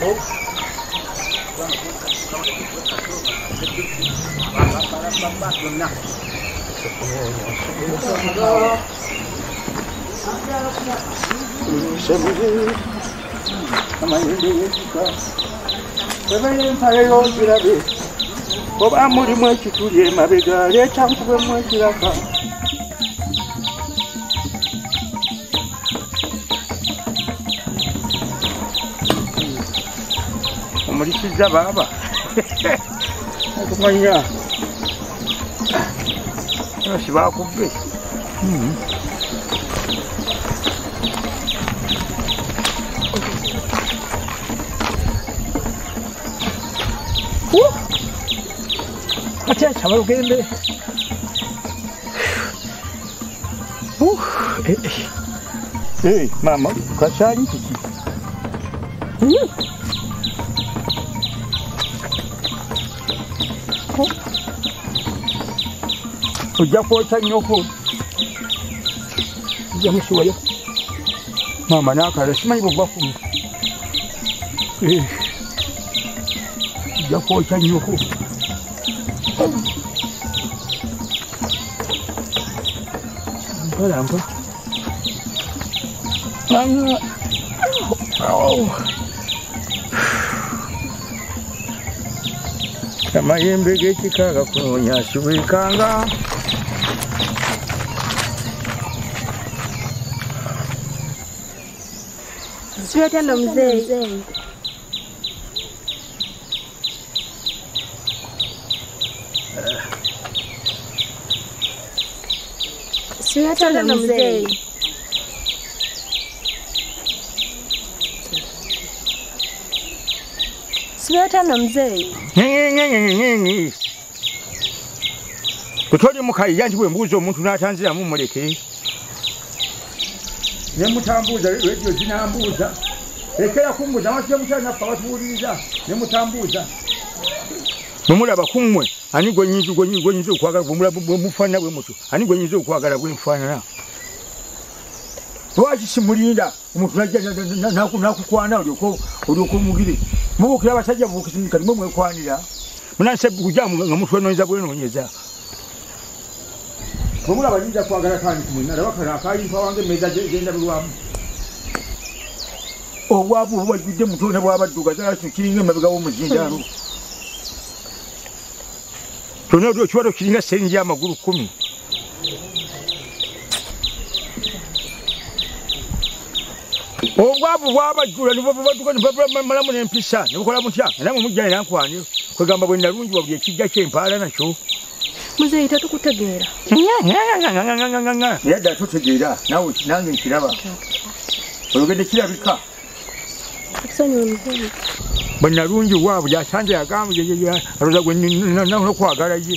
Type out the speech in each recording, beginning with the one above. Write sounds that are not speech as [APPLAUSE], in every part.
tốt Baba muri mwe chitulie mabega, lecha mwe chiraka. Sudah apa-apa. Aku mainnya. Masih bawa kumpis. Hmm. 오! 아차 잡아놓겠는데 오! 에 이, 에 이, 마 마, 같이 하 니? 응? Ojja kwokya nnyoko ojja musiwayo mama nakala simanyi buvafumu ojja kwokya nnyoko mpola mpo amayembe g'ekikaaga kunoonya asibwekanga Siwe tena mzee. Siwe tena mzee. Siwe tena mzee. kutoli mukayija nti bwembuuza omuntu n'atanziramu muleke nemutambuuza redio zinambuuza ekera kumbuuza amasire mukyala naffe abatuwuliriza nemutambuuza bwemulaba kummwe ani gwenyinza okwagala bwemufaanana bwe mutyo ani gwenyinza okwagala bwenfaanana lwaki simulinda omuntu nakukwana olyoka omugire? Mubuukira abasajja kati mwe mwekwanira? Munanse kujamu nga mutwenoonyeza bwenoonyeza bwemulaba nyinza kwagala kani kumwena laba kano akayimpa wange emmeeza gendabirwamu obwavu bwajjudde mutone bwabaddugaza kiringa emabega w'omuzindaalo kyonna oli ekibato kiringa seeringi y'amagulu kumi. Obwavu bwabajjula nibabadduka nibamalamu n'empisa nibukola mutya era mumujja nenankwane kwegamba bwe nalungi wabuli ekijja kyempaala nakyo Mzee tatukutegeera. naye ddala totegeera naawe nange nkiraba olugende kirabika. Tusonyiwe mzee. bwe nalungi waabwe yasanze yagamba aloza gwe nokwagala ye.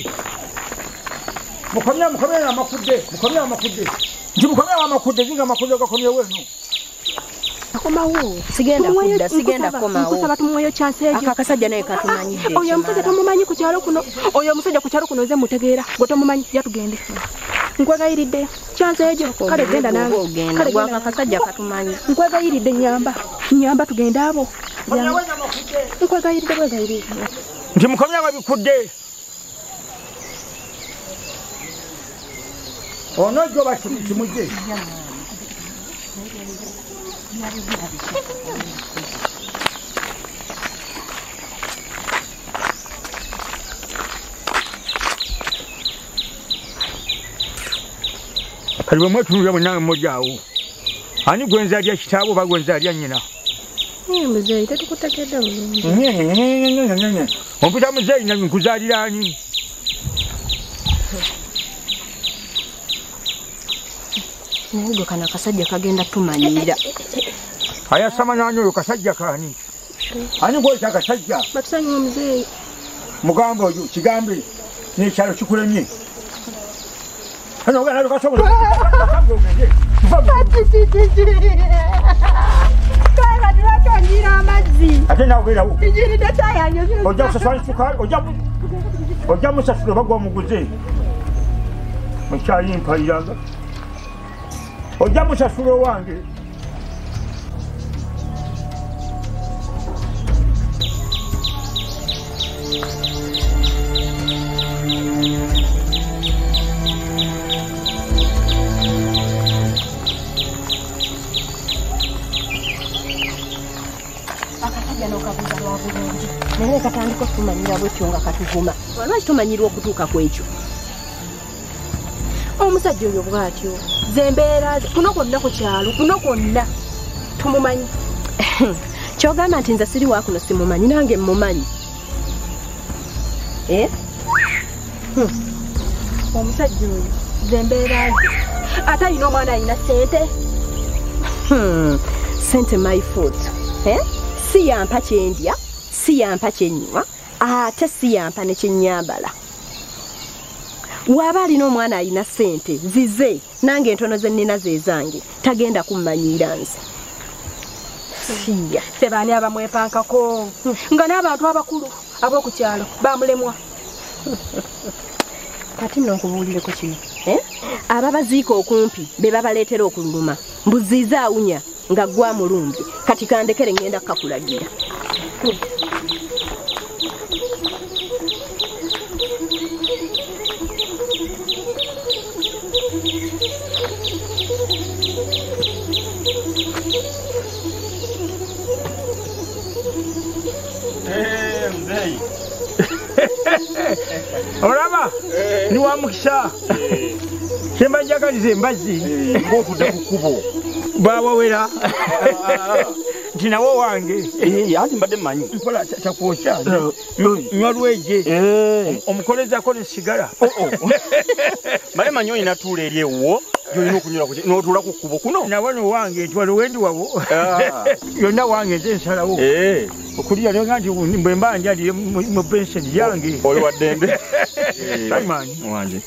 Mukomya mukomya amakudde mukomya amakudde nti mukomya amakudde zinga amakudde gakomyewo eno Akomawo. Sigenda kudda, sigenda kukomawo. nkusaba tumuweyo chance ejo. Ako akasajja naye katumanyidde [LAUGHS] Oyo omusajja tomumanyi ku kyalo kuno. Oyo omusajja ku kyalo kuno nze mutegeera. Gwe tomumanyi yatugende. Nkwegayiridde chance ejo. Kale genda nange. Kale genda akasajja katumanyi nkwegayiridde nyamba nyamba tugende abo nkwegayiridde bwegayiridde nti mukomya babikudde onojja oba kimujje kati bwe mwetunulira mwenange mujjaawo ani gwenzaalya kitaabo oba gwenzaalya nnyina muzeeyi tetukutegedde bulungi ompita muzeeyi nkuzaalira ani? Naye gwe kano akasajja kagenda tumanyira ayasamanya oyo kasajja kaani? Ani gwekyo akasajja batusonyiwa omuzeeyi. Mugamba oyo kigambe. Nekyalo kikulemye. Ano ogenda lukasobola kati lwatonjira amazzi ate nawogerawo njiridde tayanyo ojja kusasula sukaali ojja musasula oba gwomuguze mukyayimpaliraga ojja musasula owange akasajja n'okabuuza lwa bulungi. Naye katandika otumanyira bwekyo nga katuvuma lwaki tumanyirwa okutuuka ku ekyo? Omusajja oyo bw'atyo zembeera ze kuno kwonna ku kyalo kuno kwonna. Tumumanyi. [LAUGHS] Kyogamba nti nze siri waakuno simumanyi nange mmumanyi. Eh? Omusajja oyo zembeera ze ate ayina omwana ayina sente Hmm, sente my foot eh? si yampa kyendya si yampa kyenywa ate si yampa ne kyenyambala waaba alina omwana alina sente zize nange entono ze nnina ze zange tagenda kummanyiira nze. Siya sebaani abamwepankako? Nga n'abantu abakulu ab'oku kyalo bamulemwa. [LAUGHS] Kati nno nkubuulireko kino. Eh? ababaziika okumpi be babaleetera okululuma mbuziize awunya nga gwa mulumbye kati kandekere ngenda kukakulagira olaba ni wa mukisa kyembajagaliza embazzi ng'otudde ku kkubo. Bawawera nti nawo wange. Anti mbadde mmanyi. Kola takwokya nywa lweje omukolezako nesigala [LAUGHS] mbadde manyi olina tuula eri ewwo gyolina okunyula n'otuula ku kkubo kuno. Nawe nowange nti wano wendi wawo Ah. [LAUGHS] yonna wange nze nsalawo. Eh, okulya lenga nti bwe mba njaliye mu penseni yange. Oli waddembe Simon [LAUGHS] wange.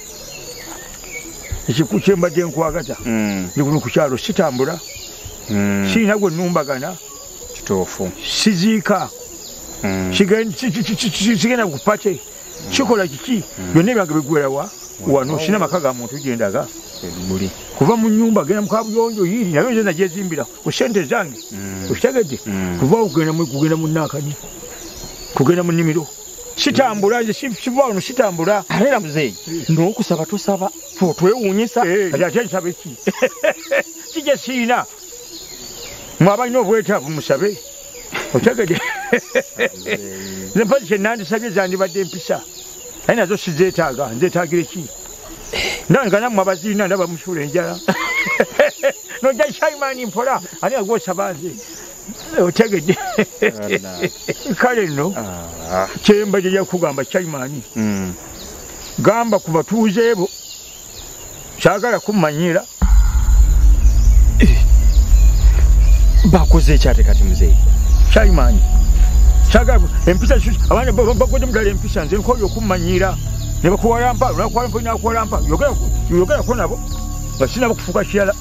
Ekiku kyembadde nkwagaza Mm, ndi kuno ku kyalo sitambula. Mm, siina gwe numbagana kituufu. Siziika. Mm, Kigen- ki- kikola kiki? Byonna ebyange bigwerawa wano. Sina maka ga muntu gyendaga. Buli kuva mu nyumba genda mukabuyonjo yiri nayo nze nagyezimbira ku sente zange. Okitegedde Mm. kuva kugenda mu- kugenda mu nnimiro. Sitambula nze si- siva wano sitambula. Ate era muzeeyi. N'okusaba tosaba. Fe otwewuunyisa kati ate nsabe ki? [LAUGHS] Kije siina mwe abalina obwetaavu musabe. Otegede nze mpasi kyenandisabye zandibadde empisa aye nazo sizeetaaga. Nzeetaagire ki? Nanga nammwe abaziina ndaba musuula enjala. [LAUGHS] Nojja shaimani mpola ani agwosaba nze otegedde. Kale nno Ah, kyembadde lyakugamba shaimani mm, gamba ku batuuze bo. Kyagala kummanyira. Bakoze ekyate kati muzeeyi? Kyagala empisa abaana ba- ba- bagwadde mudala empisa. Nze nkoyo okummanyira ne bakuwalampa nakuwalampa nakuwalampa yogerako nabo. Nga sinabo kufuuka kirala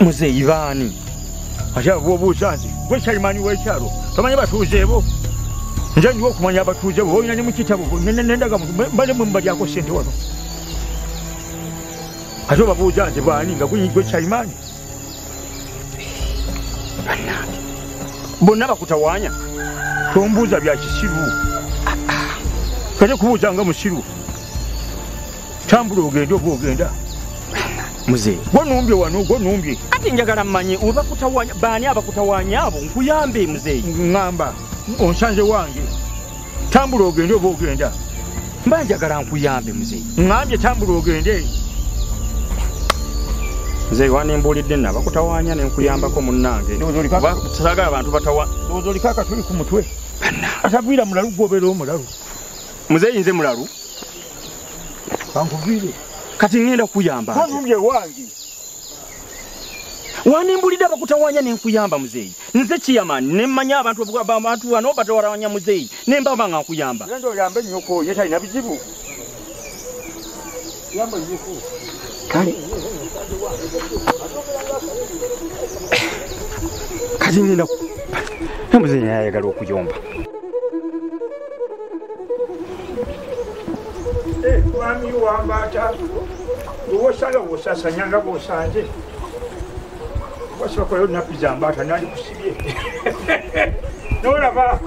muzeeyi baani ate abo bobuuza nze gwe shaimani w'ekyalo tomanyi batuuze bo. Nze ndiwo okumanya abatuuze bo. Olina ne mukitabo nendaga mbale mwe mubalyako sente wano. Ate obabuuza nze baani nga gwe shaimani bonna bakutawaanya tombuuza bya kisiru kate kubuuza nga musiru. Tambula ogende oba ogenda? Muzeeyi gwonumbye wano gwonumbye ate njagala mmanyi webakutawaanya baani abakutawaanya abo? Nkuyambe muzeeyi ŋŋamba onsanze wange. Tambula ogende oba ogenda? Mba njagala nkuyambe muzeeyi ŋŋambye tambula ogende muzeeyi wanimbuulidde nno abakutawaanya nenkuyambako munnange. Ndowooza saagala abantu batawa. Lowooza oliko akatuli ku mutwe. Atagwira mulalu gwobeera omulalu? Muzeeyi nze mulalu. Kankugwire kati ŋŋenda kukuyamba nze. gwonumbye wange wanimbulidde abakutawanya nenkuyamba muzeeyi. Nze kiyamani nemmanya abantu abantu bano batawalawanya muzeeyi. Nembaba nga nkuyamba. Genda oyambe ennyoko ye talina bizibu. Yamba ennyoko kale. Kati ngenda muzeeyi naye ayagala okuyomba. Mwami wambata? Owosala wosasanyanga bosanje wasibakoleyo nappi zambata nali kusibye. [LAUGHS] Nolaba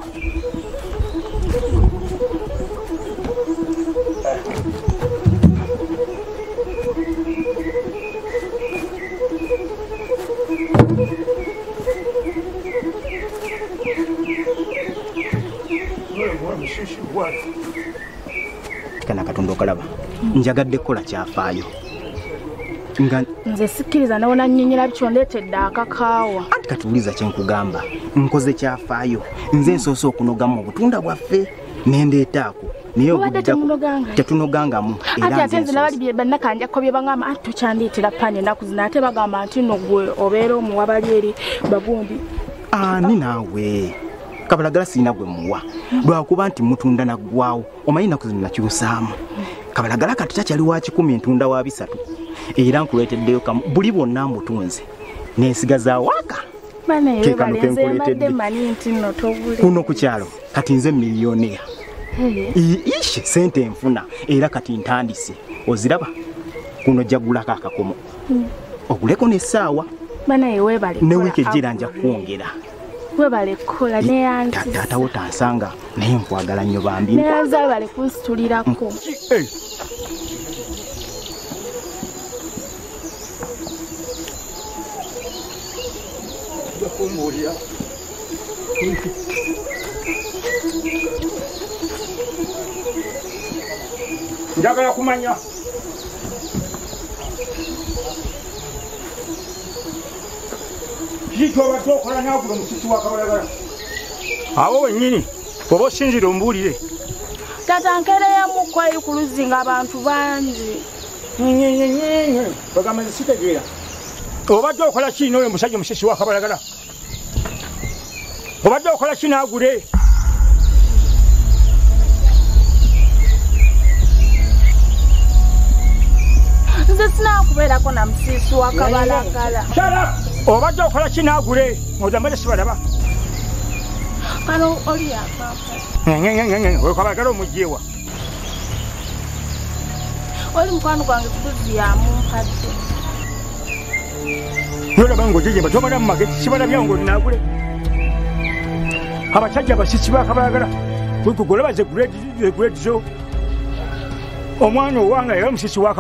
kana katonda okalaba njagadde kukola kyafaayo. Nga nze sikkiriza nawona nnyinyira bityo ndeetedde akakaawa. Anti katuwuliza kyenkugamba nkoze kyafaayo. Nze nsoose okunogamu obutunda bwaffe nendeetaako naye tetunogangamu era ate nze nabali bye bannakanjakko bye bagamba anti tokyandiitira pani ennaku zino ate bagamba nti nno gwe obeera omuwabali eri bagundi ani naawe? Kabalagala sirina gwe muwa lwakuba nti mutunda naggwawo omanyi naku zino nakyusaamu kabalagala kati takyali wa kikumi ntunda wa bisatu. Era nkuleeteddeyo kamu buli bwonna mbutunze. Nti nno tobule kuno ku kyalo kati nze miliyoniya ishe sente enfuna era kati ntandise. Oziraba? Kuno jagulako akakomo. Oguleko nesaawa bana ye weebale ne wiiki ejjera afu. nja kwongera weebale kukola Ta- neyanziza taatawo tansanga naye nkwagala nnyo bambi. Neyanza weebale kunsitulirako kumbuulira njagala kumanya kiki kyobadde okola nagula omusisi wa kabalagala awo wennyini oba osinzire ombuulire tata nkereyamukko eri ku luzzi ng'abantu bangi. Bagamba nze sitegeera. Obadde okola ki noyo omusajja omusisi wa kabalagala obadde okola ki naagule nze sinaakubeerako na musiisi wa kabalagala. Obadde okola ki naagule ozambale sibalaba. Kano oli akapa oyo kabalagala omugyewa oli mukwano gwange ku luzzi yamumpadde nolaba ngaojejemba tomala mu magezi sibalabya nga oli naagule abasajja abasisi ba kabalagala. Golaba ze guredi zo omwana owanga era omusisi wa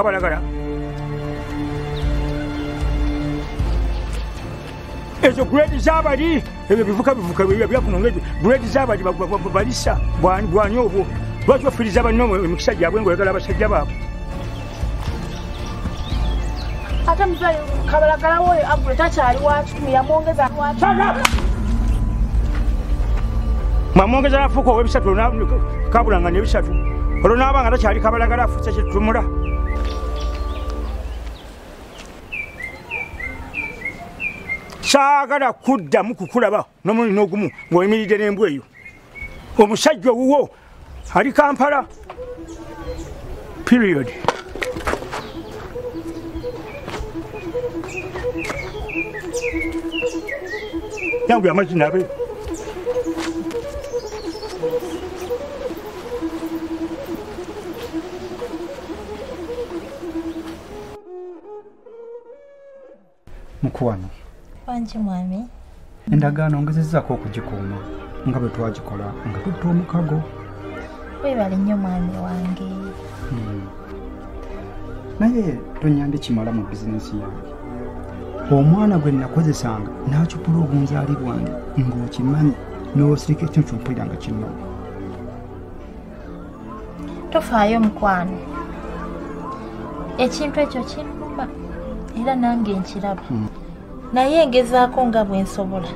ezo guredi zabali ebyo bivuka bivuka byakunonga guredi zabali ba- ba- ba- balisa bwani obwo? Lwaki ofiriza banno emikisa gyabwe ngaoyagala abasajja baabwe? Ate muzayi kabalagala woyo agule takyali wakikumi yamwongeza waki mwamwongeza nafuuka owebisatu kabulanga nebisatu olwo naabanga takyali kabalagala afuuse kyetumula saagala kuddamu kukulaba n'omulundi n'ogumu ng'oyimiridde n'embwa eyo omusajja owuwo ali kampala period yangu amazzi nabe mukwano wangi mwami? Endagaano ngezezzaako okugikuuma nga bwe twagikola nga tutta omukago. Weebale nnyo mwami wange. Naye tonyambe kimala mu bizinensi yange. Omwana gwe nakozesanga n'akipula obunzaali bwange ng'okimanyi n'osirika ekyo kyompulira nga kinnoma tofaayo mukwano. Ekintu ekyo kinnuma era nange nkiraba naye ngezaako nga bwe nsobola.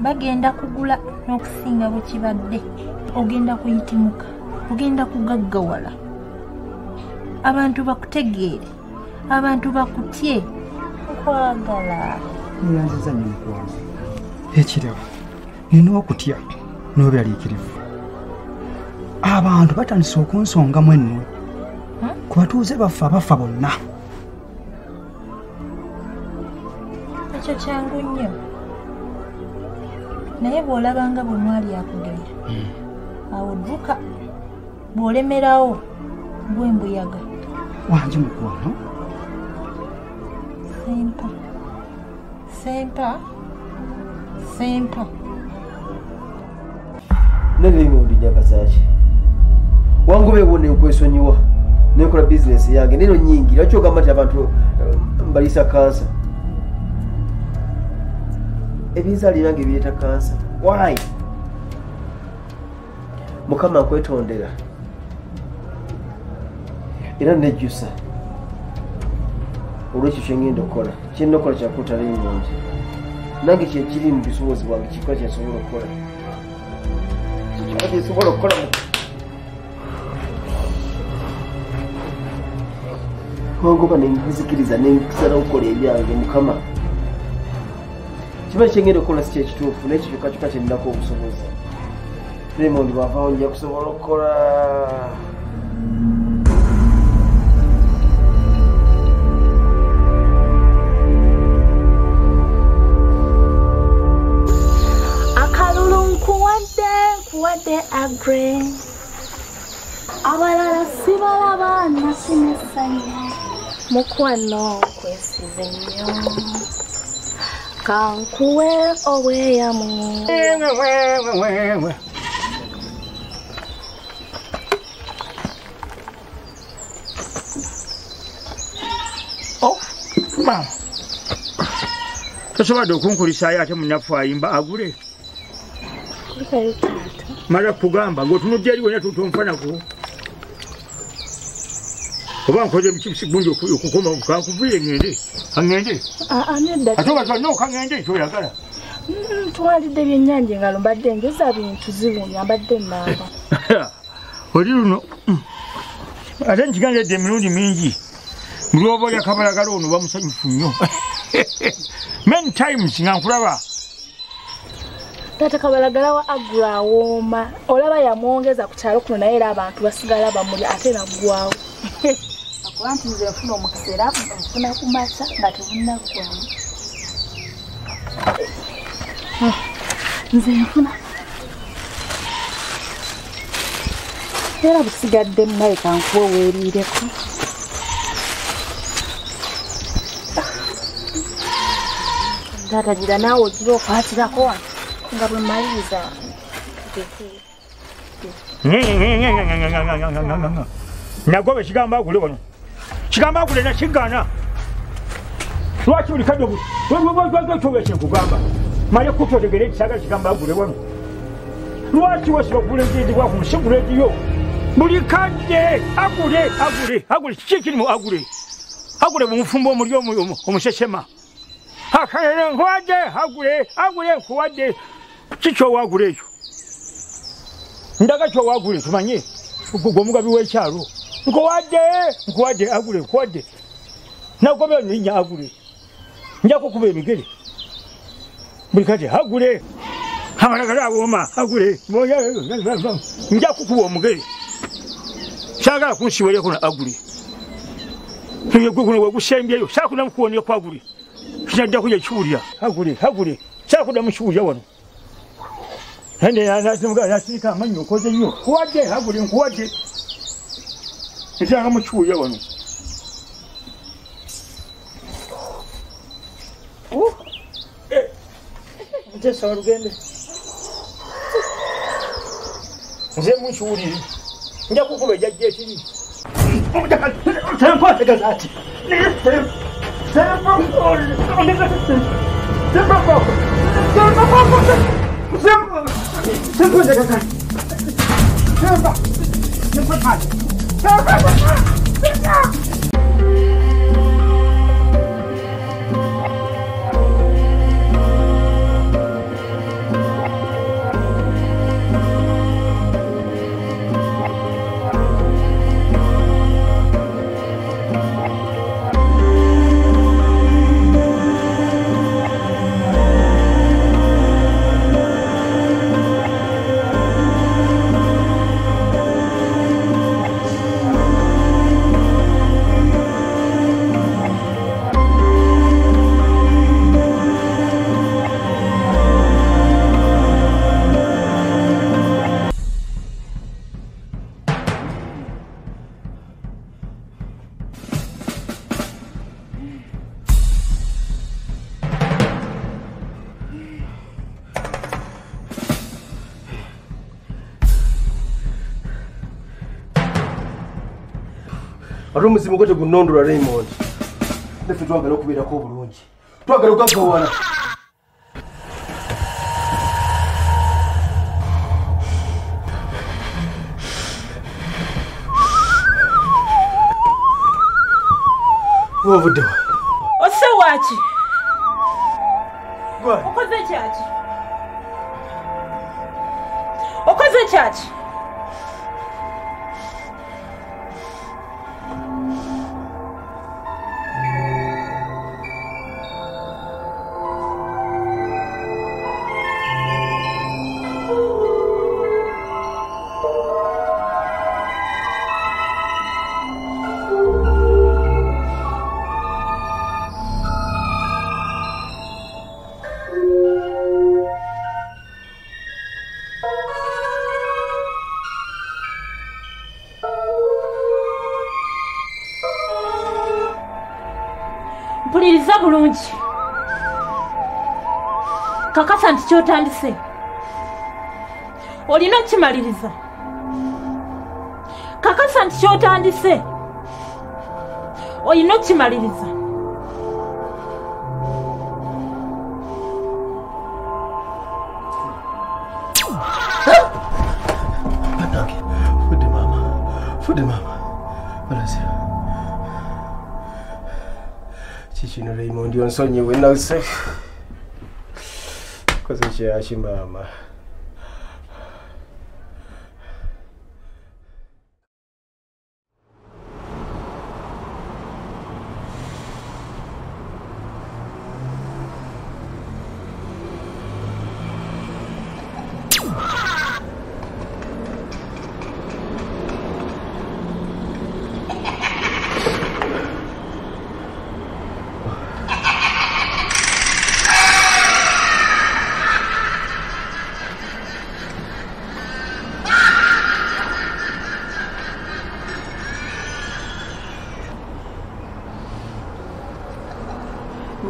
Bagenda kugula n'okusinga bwe kibadde. Ogenda kuyitimuka ogenda kugaggawala. Abantu bakutegeere abantu bakutye. Nkwagala neyanziza nnyo mukwano ekirabo nina okutya n'obyaliikirivu abantu batandise okunsongamu ennwe. Ku batuuze baffe abafa bonna ekyo kyangu nnyo naye bw'olabanga bwe mwali akugenda awo dduka bw'olemerawo gwembuyaga wangi mukwano sempa. Sempa. Sempa. Naleyimondi nyakasaki wangu beewone nkwesonyiwa nenkola bizinesi yange neno nyingi. Lwaki ogamba nti abantu eh, mbalisa kansa ebinzaali byange bireeta kansa. Why? Mukama nkwetondera. Era nejjusa olwekyo kyengenda okukola. Kyenda okukola kyakuta leyimondi nange kyekiri mu busobozi bwange kikola kyensobola okukola. Kikola kyensobola okukola wangoba nenzikiriza nensala okukola ebyange mukama kiba kyengenda okukola si kyekituufu nekyo kyokka kyeninako obusobozi. Raymond bwavaawo nja kusobola okukola akalulu nkuwadde nkuwadde agre abalala sibalaba nasinesanya mukwano nkwesize nnyo kankuwe obweyamu Mama. tosobodde okunkulisaayo ate munafu ayimba agule. Mala kugamba ngaotunudde eri wena tutonfanako oba nkoze gundi okukoma kankuvire ngende kaŋŋende ate obazanna okaŋŋende kyoyagala Mm, twalidde byennyanja engalo mbadde njeza bintu zibunya mbadde nnaaba oli luno ate nkigendedde emirundi mingi. Buli oba olya kabalagala ono bamusanyufu nnyo [LAUGHS] many times nga nkulaba taata kabalagala wa agula awooma olaba yamwongeza ku kyalo kuno naye era abantu basigala bamuli ate naggwawo [LAUGHS] akuba nti nze nfuna omukisa era nfuna ku makya nga tebunaggwamu nze nfuna. Era busigadde munaye kankuwa weeriireko taata gira naawe ogira okwatirako wano nga bwe maliriza nagoba ekigambo agule wano kigambo agule nakigana lwaki buli kadde kyoba kyenkugamba male kutotegera ekisaga kigambo agule wano. Lwaki wesiba kugula enjindibwa ku musigu rediyo buli kadde agule agule agule kiki kirimu agule agule bumufumba omuli omusesema akalere nkuwadde agule agule nkuwadde kikyowagula ekyo ndaga kyowagule tumanye? Gwe omugabi w'ekyalo nkuwadde nkuwadde agule nkuwadde. Nagobera linnya agule. Nja kukuba emigere. Buli kati agule. Amalagala awooma agule. Nja kukuba omugere. Saagala kunsiwereko na agule. Guno wegusembyeyo saakuddamu kuwonera agule. Kinaddaku yekiwulira agule agule. Saakuddamu kiwulira wano. Nasirika amanyi okoze nnyo. Nkuwadde agule nkuwadde kijanga mukyuya wano mutesa olugende nze mukiwulire nja kukuba ejajja ekiri tenkwategaza ati Tempo! 走，快走，快。Ate omuzimu gwe tegunondolwa raymond. Naffe twagala okubeerako obulungi. Twagala okugagawala wovuddewa kyotandise olina okukimaliriza kakasa nti kyotandise? Olina okukimaliriza fudde maama balaze kikino raymond onsonyiwe Спасибо.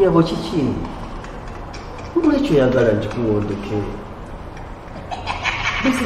Nyabo kiki mbula ekyoyagala nkikuwondeke bisi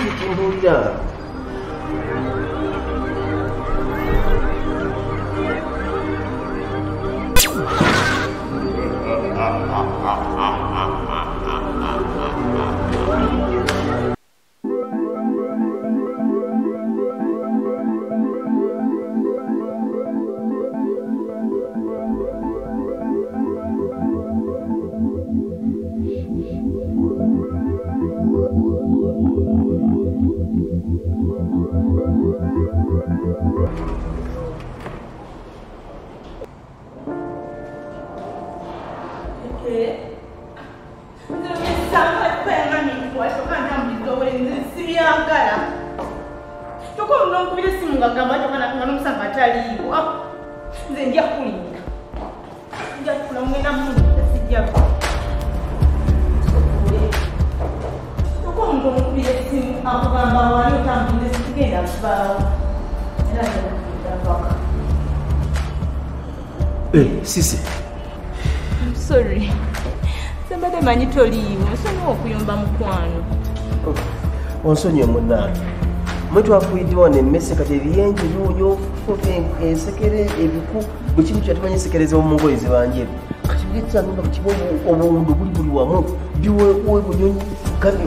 nsonyiwa okuyomba mukwano. Onsonyi omunange mwe twafuidde wano emmese kati ebiyenje byoyo fufe ensekere ebiku buli kimu kyatumanyi ensekereza omungoye zibanjeru kati bireetanga nga bukiba obuwundu buli buli wamu biwewe bunyonyi kati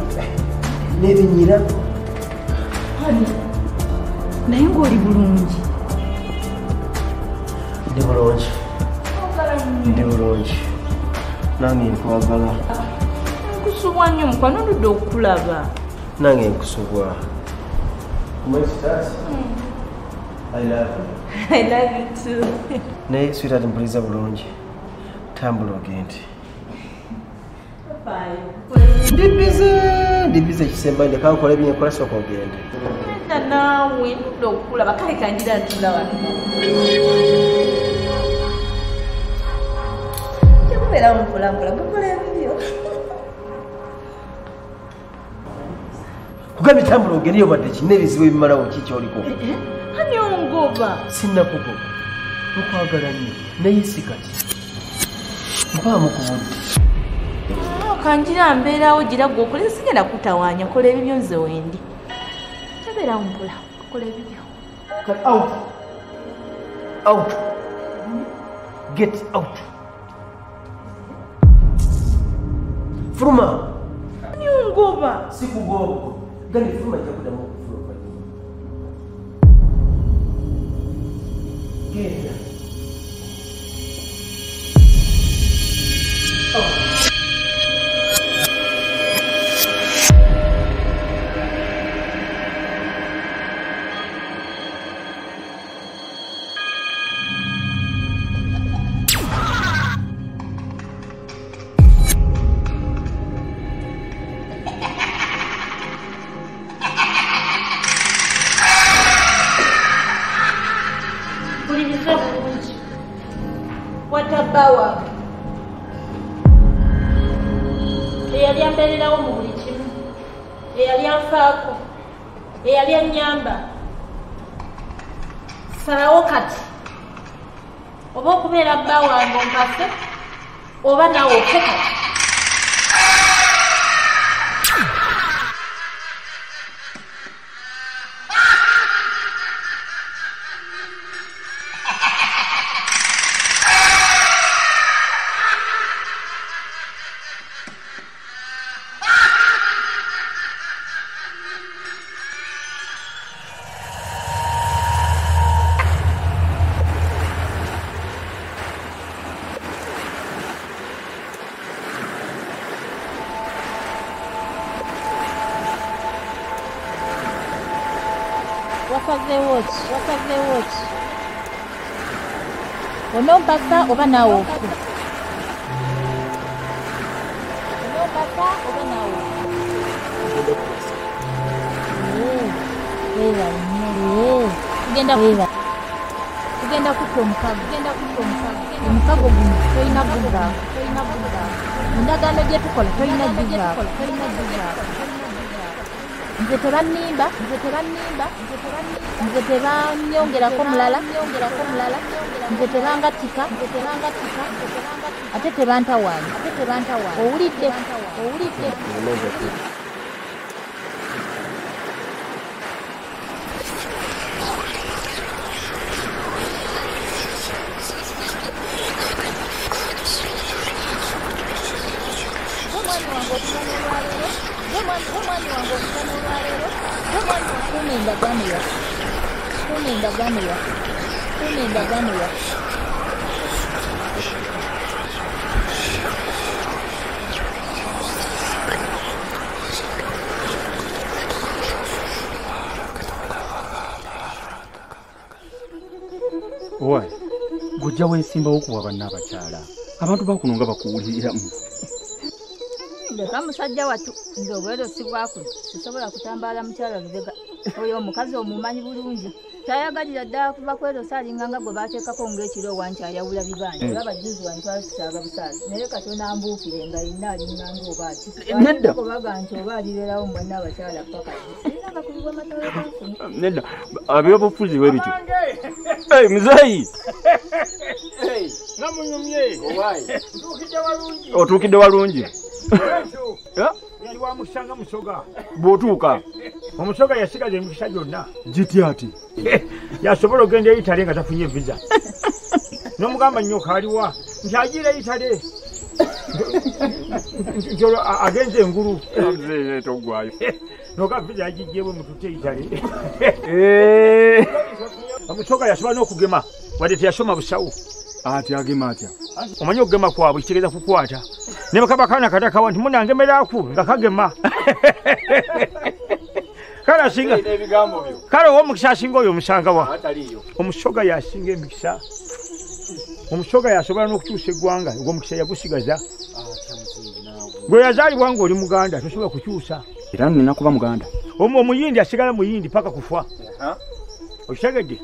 n'ebinyira. Hani naye ng'oli bulungi. Ndi bulungi. Ndi bulungi. Nange nkwagala nkusubwa nnyo mukwano ndudde okukulaba nange nkusubwa. I love you. [LAUGHS] i love you too. Naye sweetheart mpuliriza bulungi. Tambula ogende. Ndi bize ndi bize ekisemba ndeka nkola ebyenkola soka ogende naawe ndudde okukulaba kale kanjira ntula wano. Kikubeera mumpolampola gukola ebibyo kugambye tambula ogende yo badde kina ebizibu ebimalawo ki kyoliko? Hani ongoba? Sinnakugoba nkwagala nnyo. Naye si kati. Mpaamu ku budde kanjira mbeerawo gira gwe okole. Sigenda kutawaanya kola ebibyo nze wendi tabeera mpola kola ebibyo. Out. Out. Get out. Fuluma nyungoba sikugogo gani fuluma ajja kuddamu okufuluma genda mpuliriza oba naawe ofu onompasa oba naawe tugenda kutta omukago. Omukago. Guno tolina guvaako endagaano gye tukola tolina givaako nze tebannimba nze tebanyongerako mulala. Nyongerako mulala nze tebangatika ate tebantawaanya owulidde omwami wange okusana olwaleero? Omwami kuuma endagaano yaffe kuuma endagaano yaffe kuuma endagaano yaffe owaayi gojja wensimbawo kuwa banna abakyala abantu bakuno nga bakuwuliriramu leka musajja wattu nze obwero si bwakuno sisobola kutambala mukyala lubega. Oyo omukazi omumanyi bulungi tayagalira ddala kuva kwero saalinganga gwe bateekako ngaekiro wanti ayawula bibanja Mm. olaba juzi wantwasaaga busaali naye katono ambuukire nga yenna alinganga oba ati kubaga nti oba alibeerawo mwenna abakyala paka sirinaga kulibwa matala gafuna [LAUGHS] nedda. Abyobufuzi bwe bityo. Muzeeyi namunyumye! Otuukidde walungi Yesu, Ya, yali wamusanga musoga. Bw'otuuka omusoga yasigaza emikisa gyonna. giti ati? [LAUGHS] Yasobola okgenda eitale nga tafunye visa. [LAUGHS] Nomugamba nyoka aliwa nti agira eitale a- agenze engulu. Togwayo. [LAUGHS] Noga visa yagijjebwe mutute eitale Eh, omusoga yasobola n'okugema wadde teyasoma busawo ati agema atya? Omanyi okugema kwabwe kitegeeza kukwata? Ne bakaba kaana katakawa nti munangemeraku nga kagema. [LAUGHS] Kale owa omukisa asinga oyo omusangawa omusoga yasinga emikisa. Omusoga yasobola n'okukyusa eggwanga ogwomukisa yagusigaza. Gwe yazaalibwa ng'oli muganda tosobola kukyusa. Era nina kuba muganda. Omu- omuyindi asigala muyindi paka kufa okitegedde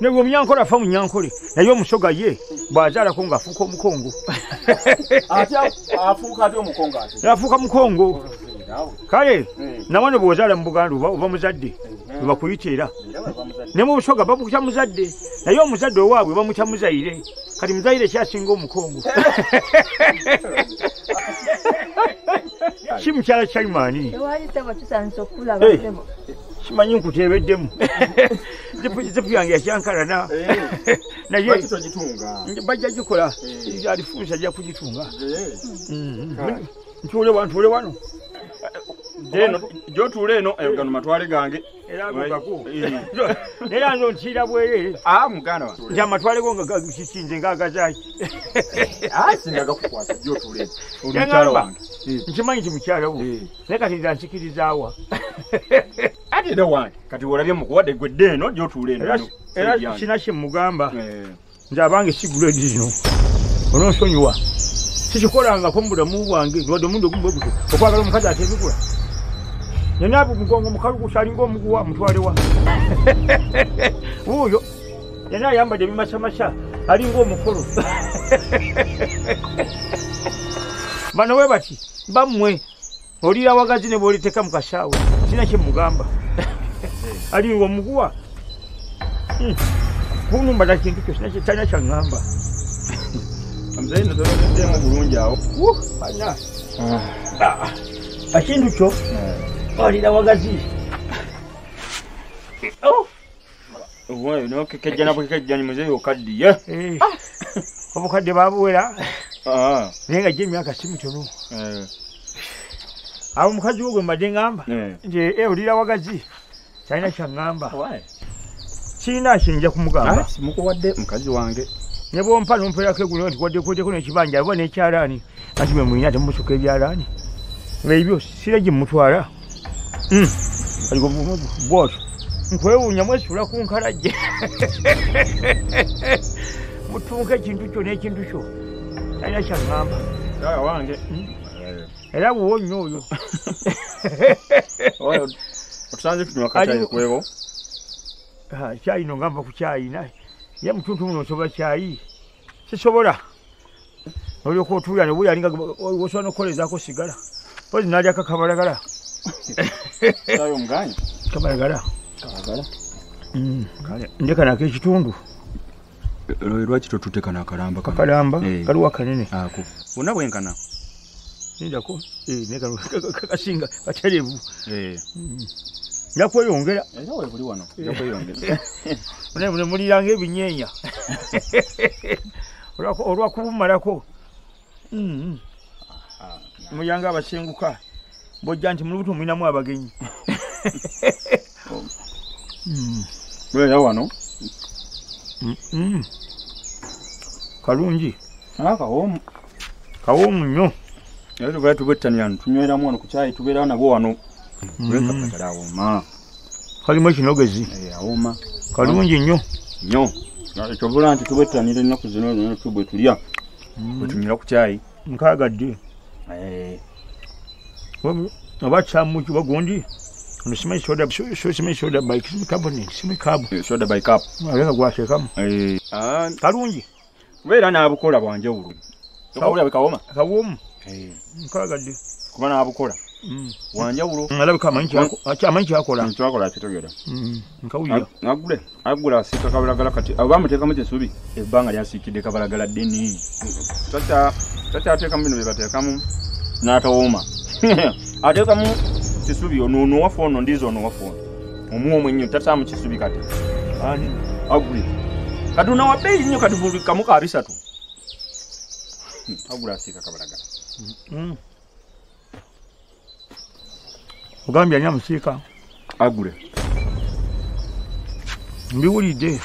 negwe omunyankole afa munyankole. Naye omusoga ye bw'azaalako ng'afuuka omukongo. [LAUGHS] Afuuka mukongo. Kale nawano bw'ozaala mu buganda oba muzadde webakuyita era ne mu busoga babukya muzadde. Naye omuzadde owaabwe bamutya muzaire kati muzaire kyasinga omukongo. [LAUGHS] Ki mukyala kyaimaani kimanyi nkuteebeddemu [LAUGHS] zipu yange yakyankalana [LAUGHS] naye Lwaki togitunga. bajja gikola. Alifuusa ajja kugitunga ntuule wano ntuule wano. eno gyotuula eno eyo gano matwale gange. Era Eh. [LAUGHS] [LAUGHS] nze ontiira bwerere ah muganda wa nti amatwale go nga kikinze ngaagazaki [LAUGHS] ah singagakukwasa gyotuula eno. Oli mukyala Yangamba, wange. Eh. nkimanyi nti mukyala wo. Eh. naye kati nza nsikirizaawa ate era wange kati olabye mukuwadde gwedde eno gyotuula eno Era- kina kye mugamba. Eh. nze abange sigula edi zino. Ononsonyiwa sikikolangako mu bulamu bwange nwadde omundi ogumu bwegutyo okwagala omukazi atebigula nena mugongo mukalu gusalinga omuguwa mutwalewa wuuyo yena ayambadde ebimasamasa alinga omukulu bano we bati bammwe olira awagazi ne bwoliteka mu kasaawe sina kyemugamba alinga omuguwa kunumba kintu kyo sina talina kyaŋŋamba bulungi awo ana ekintu kyo olira wagazi. Nokekejjana bwekejjani muzeeyi okaddiye Eh, obukadde babuwera. Ah, naye nga gye emyaka si mitono. Eh, abo mukazi wo gwe mbadde ŋŋamba eh. nti e olira wagazi talina kyaŋŋamba Why? kiina kyenja Ah, kumugamba simukuwadde mukazi wange. Ne bwompa nomperako egulo nti kwaddekwedeko nekibanja aliwo nekyalaani? Ati mwe mulina temusuka ebyalaani. Ebyo sira gye mumutwala aligo bwotyo nkwewuunya mwesula ku nkalajje mutunka ekintu kyo n'ekintu kyo talina kyaŋŋamba wange era buwo nnyo oyo otusanze tunywa kwewo Ah, kyayi no ngamba ku naye ye mutuntu muno osobola kyayi sisobola olyoka otuula nebuli alinga osobola nokukolezaako sigala pozi nalyako kabalagala [LAUGHS] kyayi omuganya kabalagala. Kalagala Mm, kale, ndekanako ekitundu. Lwaki totuteka nakalamba kakalamba? Eh. kaliwa kanene? Ako. Bonna bwenkana nindako? Kakasinga katerevu. Eh, njakweyongera era webuli wano jakweyongera [LAUGHS] nemuliranga ebinyeenya. [LAUGHS] Olwakubumalako Mm, mm. muliranga abasenguka bojja nti mulubuto mulinamu abagenyi. Mm, era wano? Mm, mm. kalungi. Akawoomu kawoomu. Nnyo. Era tubeera tubwettanira tunyweramu wano ku kyayi tubeera nabwo wano. Wekakatala awooma. Kalimu ekinogezi. Eh, awooma. Kalungi nnyo. Nnyo. Ekyobula nti tubwettanira ennaku zino bwe tulya bwe tunywera ku kyayi. Nkaagadde Eh, oba kyamuki bagundi ono simanyi soda simanyi soda bike carbonate simanyi kabu eh, soda by cup aleka gwateekamu Eh, ah, kalungi kubeera n'abukola bwanjawulo okawulira bikawoma kawoomu Eh, nkaagadde kuba n'abukola Mm. wanjawulo alabika amanyi kyako- aki- amanyi kyakola kyakola kitegeera Mm, nkawulira agule agula asiika kabalagala kati aba muteekamu kisubi ebbanga lyasiikidde kabalagala ddeni tatyateekamu bino bye bateekamu n'atawooma [LAUGHS] ateekamu kisubi ono ono ono ndiza ono omuwa omwenyo tasaamu kisubi kati. Ani? Agule. Kati una wa bbeeyi nnyo kati buli kamu ka bisatu [LAUGHS] agula asiika kabalagala Mm. ogambye ani amusiika? Agule. Mbiwulidde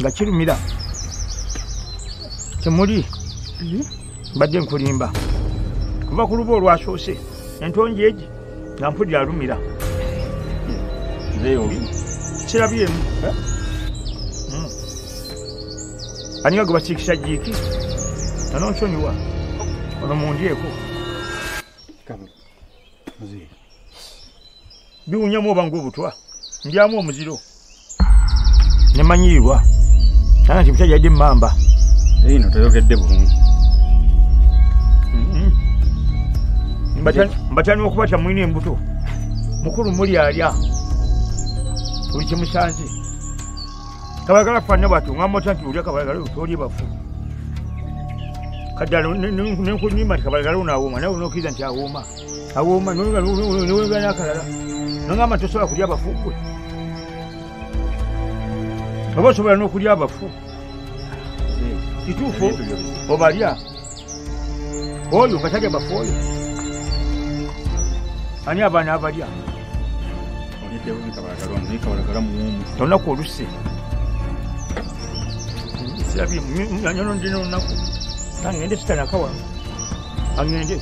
nga kirumira. Temuli? Mbadde nkulimba kuva ku luba olwasoose entonji egi nga mpulira alumira. Nzeeyi oli kirabyemu Mm. aninga gwe basiikisa jiiki nanonsonyiwa ono mundyeko biwunyamu oba ngaobutwa ndyamu omuziro. Nemanyirirwa aa nti musajja yadde mamba nzeeyi no toyogedde bulungi mbatani okubatya mulina embuto mukulu muli alya. Buli kimusanze kabalagala kufanana bwatyo ngamota nti olya kabalagala toli bafu. Kaddala nenkunima ti kabalagala ono awooma nawe nokiriza nti awooma awooma niwega nakalala. Nongamba nti tosobola kulya bafu gwe oba osobola n'okulya abafu kituufu obalya. Oyo nga talya bafu oyo ani abaana abalya? Olunaku oluse nyono ndina olunaku aŋŋende sitanakawa aŋŋende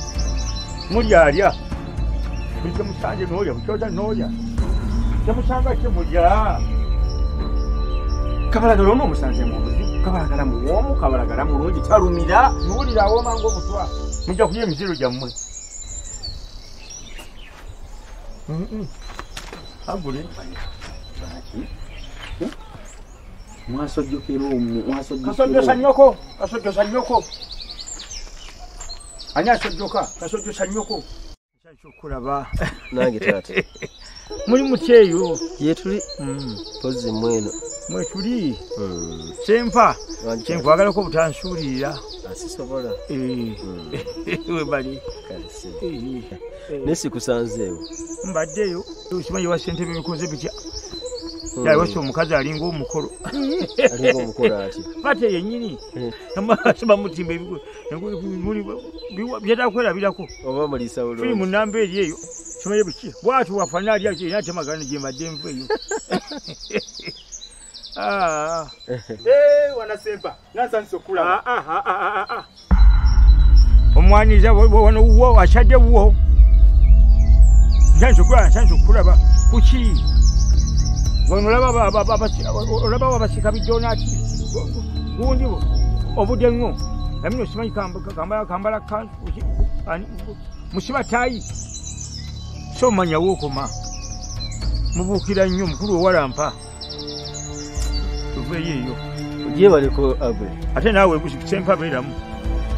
mulya alya? Buli kyemusanje noolya bukyoza noolya kyemusanga kyemulya kabalagala ono omusanze mubuzibu kabalagala muwoomu kabalagala mulungi. Talumira. Nuwulira awooma ngaobutwa mujja kulya emiziro gyammwe agule mwasojjokera omu kasojjosa nnyoko kasojjosa nnyoko ani asojjoka kasojjosa nnyoko okkulaba nange taata [LAUGHS] muli mutya eyo yetuli pozi mweno. Mwetuli kyenva kyenvagalako butansuulirira asisobola. [LAUGHS] Webali nesikusanzeewo mbaddeyo. Okimanyi wa ssentebe bikoze bitya yawasa omukazi alinga omukolo. Alinga omukolo ati? [LAUGHS] Ate yenyini bamutimba byetakwerabirako oba mulisa tuli mu namba eri eyo. Kimanyi biki bwati wafana ali era atemagana gyembadde enva eyo. [LAUGHS] Wanasemba nansanyusa okulaba. Omwaniriza wano wo akyadde wo nsanyusa okulaba kuki? wano olaba wabasika bidonati gundi obudde ŋŋo namino simanyi kambala musiba tayi so omanya wookoma mubuukira nnyo mukulu owalampa tuveeyo eyo gyebaleko agwe ate naawe sempa beeramu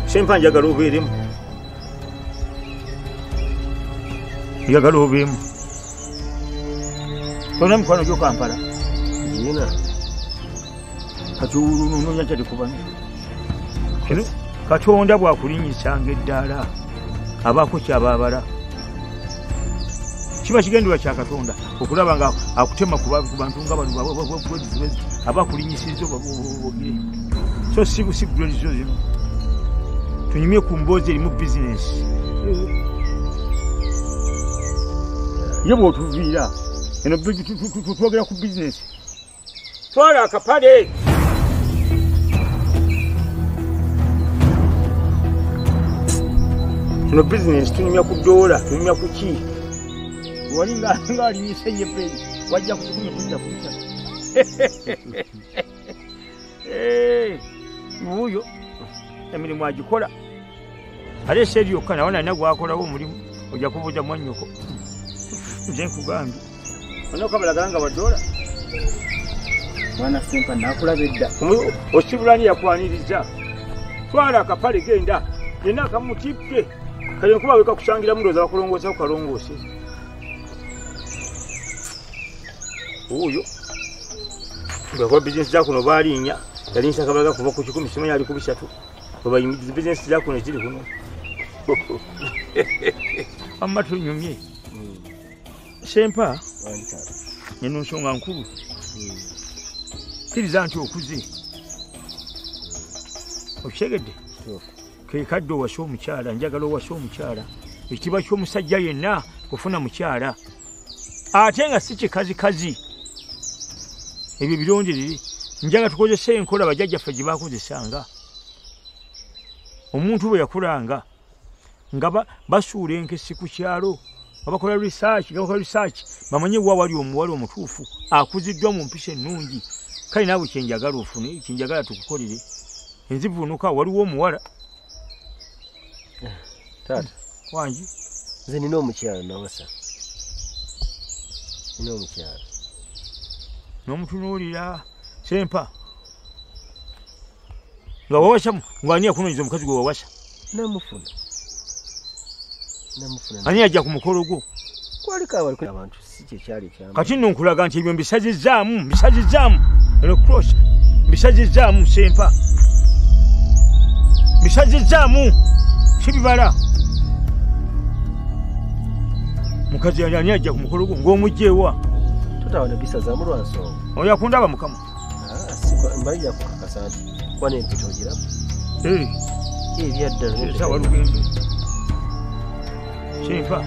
sempa njagala obeeremu njagala obeemu tona mikwano gyo kampala gina kakiwulunonya kyatikubanyi katonda bwakulinyisanga eddaala abaako kyababala kiba kigendera kya katonda okulaba nga akutema ku bantu nga bano aba akulinyisiza obogire so sigulolizo zino tunyumye ku mboozi erimu bizinesi ye bwotuviira eno twogera ku bizinesi twala akapale. Eno bizinesi tunyumya ku doola tunyumya ku ki? Wali ngaalinyisa yeperi wajja kutukumi kujja kuita wuuyo emirimu agikola. Ate eseeri yokka nawe nalina gwakolawo omulimu ojja kubuuza mwannyoko nze nkugambye onokabalagala nga badoola mwana sempa nakulaba edda. Osibulani yakwaniriza? Twala akapale genda yenna akamutippe kale nkuba wekakusangira mulooza bakulongoosa kukalongoose wuuyo ngakuba bizinesi zakuno baalinya yalinyisa kabalaga kuva ku kikumi simanyi ali ku bisatu. Bizinesi zakuno ziri kuno [LAUGHS] amma tunyumye sempa eno nsonga nkulu. Kkiriza nti okuze. Okitegedde? Kekadde owasa omukyala njagala owasa omukyala. Ekitiibwa ky'omusajja yenna kufuna mukyala. Ate nga si kikazikazi. Ebyo bironderere njaga tukozese enkola bajjajjaffe gye bakozesanga omuntu bwe yakulanga nga basuula enkesi ku kyalo nga bakola research nga bakola research. Bamanye wa wali omuwala omutuufu. Akuziddwa mu mpisa ennungi. Kale naawe kyenjagala ofune kyenjagala tukukolere. Enzivunuka waliwo omuwala. Taata. Wangi? Nze nina omukyala nawasa nina omukyala. N'omutunuulira. Sempa. Nga wawasa ngaani yakunonyeza omukazi gwe wawasa namufuna ani ajja ku mukolo gwo? si kati nno nkulaga nti ebyo mbisazizaamu mbisazizaamu eno cross. Mbisazizaamu sempa. Mbisazizaamu sibibala. Mukazi ali ani ajja ku mukolo gwo? Ng'omugjeewa totawana bisazaamu lwansonga oyo akundaba mukama. Mbalira kukakasa nti wana empeta ogiraba Eh, kyenfa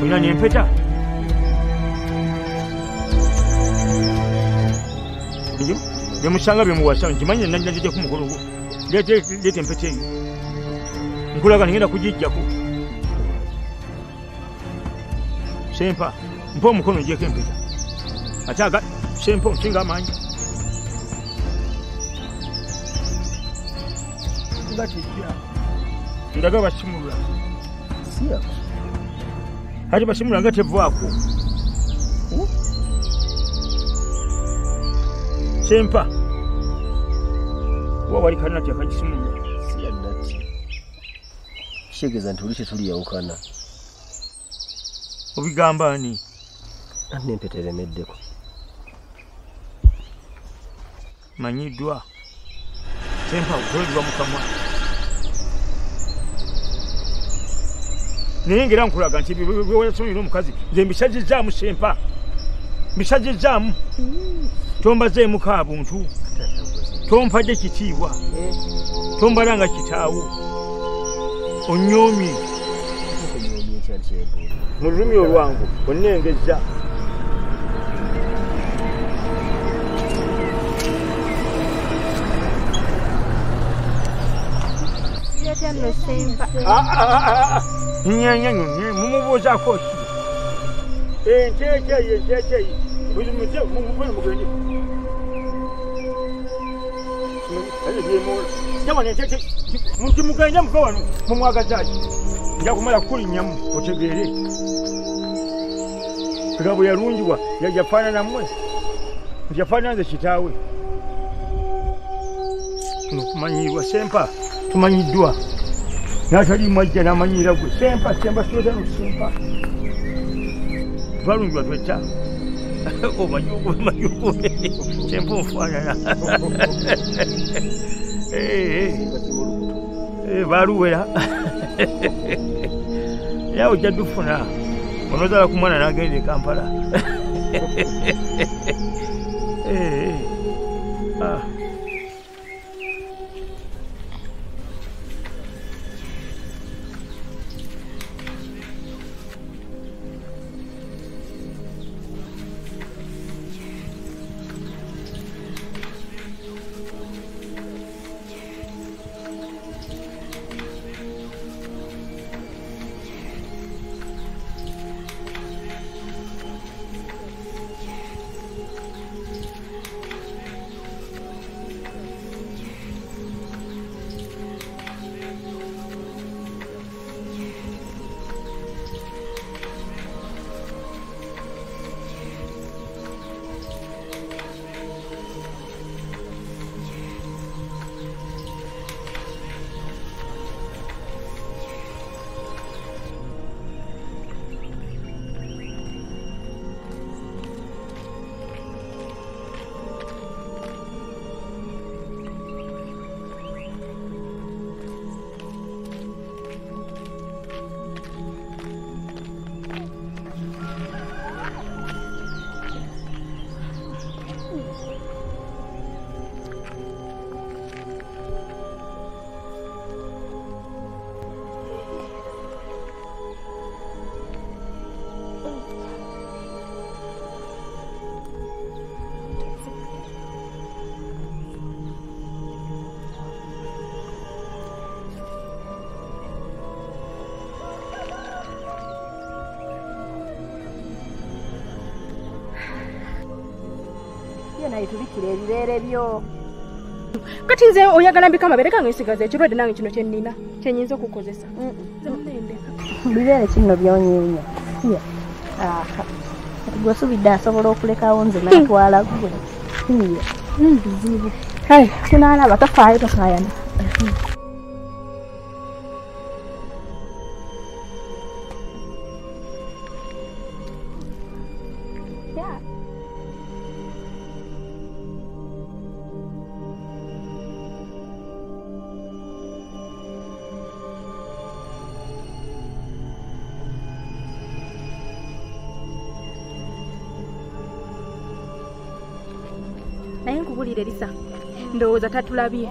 olina nempeta byemusanga byemuwasa nkimanyi najja ku mukolo gwo leeta empeta eyo nkulaga nigenda kugijjako sempa mpa omukono ojeko empeta ate aga sempa onsinga amaanyi nga tejja ndaga basimulula siyako ate basimulula nga tevaako sempa. Wa wali kanati akagisimulula siyannati kitegeeza nti oli tetuliyawukana obigamba ani? Anna empeta eremeddeko manyiddwa. Sempa tolagibwa mukamwa naye ngera nkulaga nti byewasomire omukazi nze mbisazizaamu sempa mbisazizaamu tombazeemu ka buntu tompadde kitiibwa. Tombala nga kitaawo onyoomye mu lulumi olwangu onnengezza Sireeta nno sempa. mumubuuza koki enteekeyi enteekeyi muzimuze mumukule mugende jawano enteeke muti mugende muve wano mumwagazaaki nja kumala kukulinnyamu otegeere nga bwe yalungiwa yafaananamwe yafaanana nze kitaawe nokumanyirwa sempa. Tumanyiddwa natali mwajja namanyira gwe sempa sempa siotano sempa twalungiwa twetta [LAUGHS] omanyiokube sempa onfaanana [LAUGHS] baluwera. [LAUGHS] Yawe ojja dufuna onozala ku mwana nagenda e ebibeere byo. kati nze oyagala mbika amabere kange nsigaza ekirwadde nange kino kyenina kyenyinza okukozesa. Bibeere kino byonyeenya. Kati gwe osubidde asobola okulekawo nze natwala gwe. Ye. Bizibu. kale tunaalaba tofaayo tofaayana nkubulire lisa ndowooza tatulabye.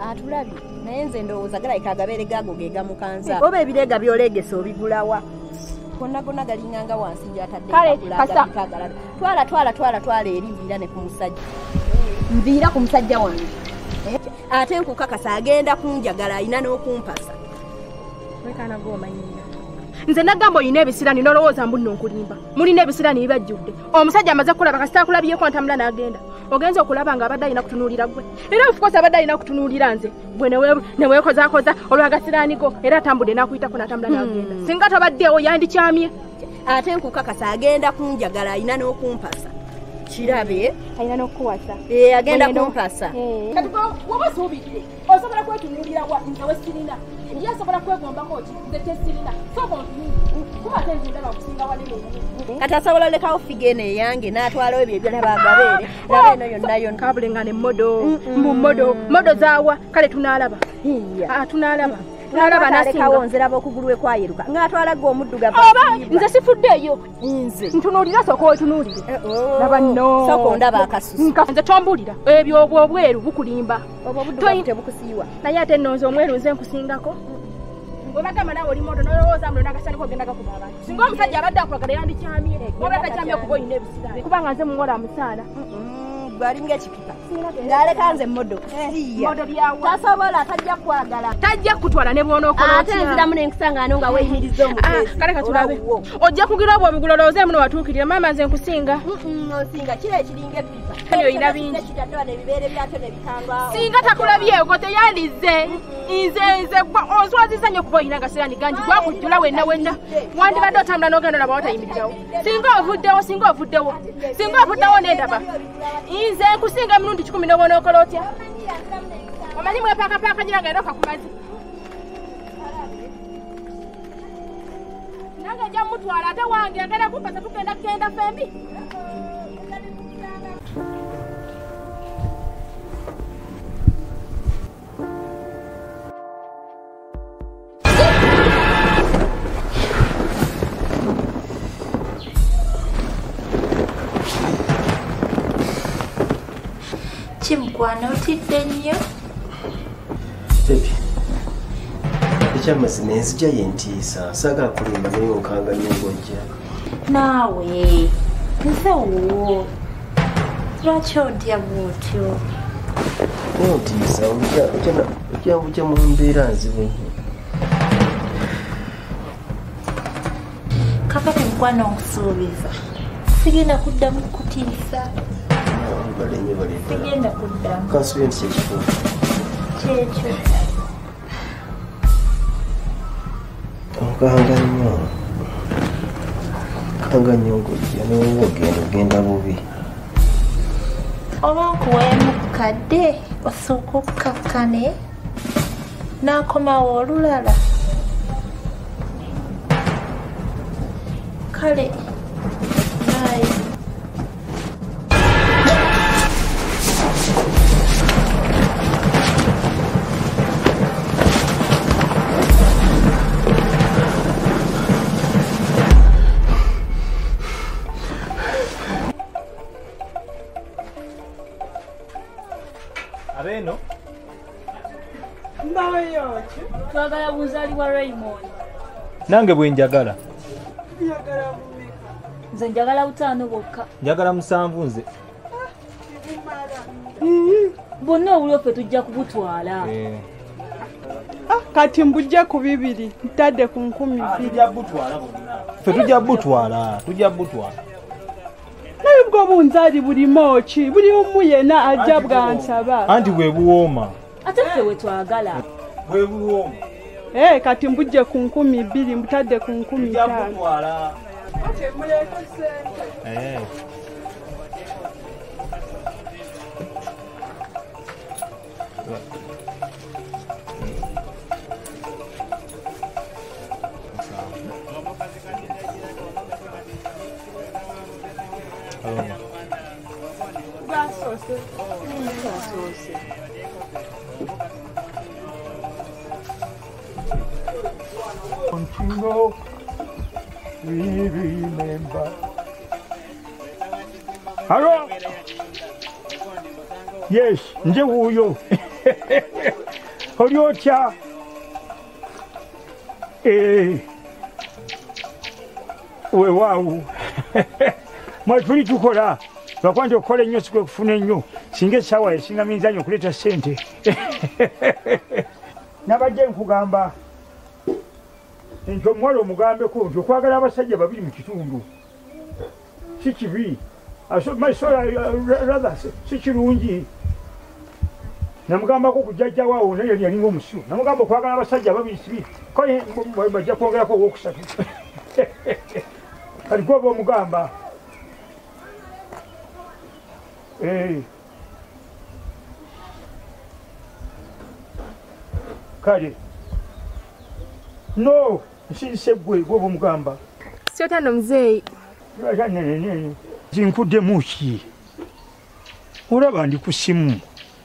Atulabye? Naye nze ndowooza galabika agabeere gaago ge gamukanza oba ebireega byolegesa obigulawa gonna gonna galinganga wansi gyatadde Kale, kabula kasa. agabika agalabe. twala twala twala twala eri nviira ne ku musajja. Nviira ku musajja wange. Eh, ate nkukakasa agenda kunjagala alina n'okumpasa. Wekana gomanyira nze nagamba olina ebisirani nolowooza mbu nno nkulimba. Mulina ebisirani bibajjudde. Omusajja amaze kulaba kasita akulabyeko ntambula n'agenda ogenza okulaba nga abadde alina kutunuulira gwe era ofukosi abadde alina kutunuulira nze. Gwe newe- neweekozaakoza olwagasiraani go era atambudde n'akuyitako n'atambula n'agenda. Singa tobaddeewo yandikyamye ate nkukakasa agenda kunjagala alina n'okumpasa kirabe alina n'okukuwasa. Agenda kumpasa. Eh. kati woba osuubidde osobola kwetunuulira wa nze we sirina? Ndi asobola kwegombako ki nze tesirina sooka ontunuulire kuba ate nze ndaba kusinga wanene kati asobola olekawo figeno eyange n'atwalawo ebyo ebyalaba agabeere laba eno yonna yonna. Kabulenga ne modo mbu modo modo zaawa. Kale tunaalaba. Ah, tunaalaba tunaalaba alekawo nasinga nziraba okugulu we kwayiruka. Ng'atwalaga omuddugavu oba nze sifuddeeyo nze. Ntunuulira sooka wetunuulire laba nno. Sooka ondaba akasusu. Nze tombulira ebyo obwo obweru bukulimba. Obwo obuddugavu tebukusiiwa. Naye ate nno nze omweru nze nkusingako. Bwebagamba nawe oli modo nolowooza mulo nagasaniko ogenda gakuba abantu. Singa omusajja abadde akulagala yandikyamye wabula takyamye kuba olina ebisiraani kubanga nze muwola amusaala gwali ngaekipipa ng'aleka nze modo modo byawa tasobola tajja kwagala. Tajja kutwala ne bwonookola ate nziramu nenkusanga ano nga weyimiriza omutezi kale katulabe ojja kugira obwo obigulolooze muno watuukirira. Maama nze nkusinga. Osinga. Kiro ekiringa epipa. Oyina bingi. singa takulabyeko teyandize nze nze onswaziza nnyo kuba olina gasirani gangi. Gwakujjula wenna wenna. Wandibadde otambula n'ogenda olaba watayimirirawo singa ovuddewo singa ovuddewo. Singa ovuddewo nendaba nze nkusinga emirundi kikumi n'obonookola otya? Omanyi mwepaakapaakanyira nga eroka ku mazi nange nja mutwala ate wange agenda kumpasa tugenda kugenda fembi kimukwana otidde nnyo bebi ekyamazima enzija yentiisa saagala kulimba naye onkanga nnyo ng'ojja naawe nze wuwo. Lwaki ondya bwotyo? Ontiisa ojja mu mbeera nzibu. Nnyo kakati mukwana onkusuubiza sigenda kuddamu kutiisa bale nnyo balebala sigenda kuddamu kansubye nti kyekikulu kyekyo onkanga nnyo kanga nnyo ng'ojja nowoba ogenda ogenda bubi oba nkuweemu kadde osooka okkakkane n'akomawo olulala kale twagala buzaali bwa raymond. Nange bwe njagala. Njagala bumeka. Nze njagala butaano bwokka njagala musanvu nze. Bonna obuli ffe tujja kubutwala. Kati mbujja ku bibiri ntadde ku nkumi bbiri. ffe tujja butwala tujja butwala naye bwo bunzaali bulimu ki buli omu yena ajja bwansaba anti bwe buwooma. Ate ffe we twagala. Bwe buwooma. Eh, kati mbujje ku nkumi bbiri mbutadde ku nkumi ttaano. butwala Continue, we remember. Hello? yes nze wuuyo oli otya? Eh, weewaawo mwe tuli tukola. Lwakuba nti okukola ennyo sikwe kufuna ennyo. Singa essaawa esinga minzanyo okuleeta ssente. [LAUGHS] Nabadde nkugamba nti omuwala omugambeko nti okwagala abasajja babiri mu kitundu si kibi. Sorry, uh, rather, si- kirungi. Namugambako kujjajjawo awo naye yali yalinga omusiru namugamba okwagala abasajja babiri sibi bajja kwongerako owokusatu [LAUGHS] kati gwoba omugamba. Eh. kale. No nsirise gwe gwoba omugamba Siotano mzee. nene zinkuddemu ki olaba ndi ku simu